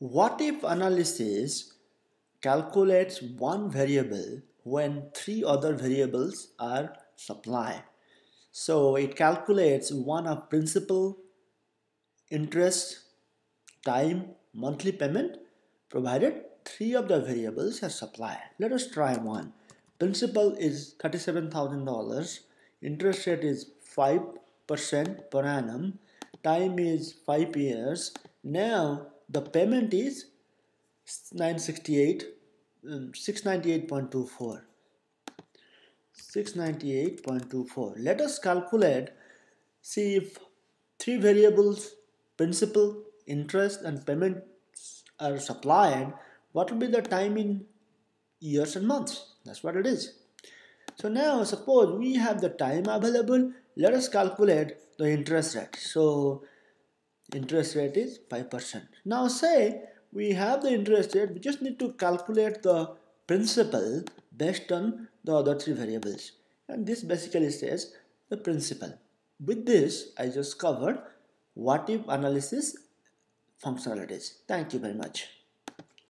What if analysis calculates one variable when three other variables are supplied? So it calculates one of principal, interest, time, monthly payment provided three of the variables are supplied. Let us try one. Principal is $37,000. Interest rate is 5% per annum. Time is 5 years. Now the payment is 968 um, 698.24 698.24 let us calculate see if three variables principal interest and payment are supplied what will be the time in years and months? That's what it is. So now suppose we have the time available let us calculate the interest rate. So interest rate is 5%. Now say we have the interest rate, we just need to calculate the principal based on the other three variables. And this basically says the principal. With this, I just covered what if analysis functionalities. Thank you very much.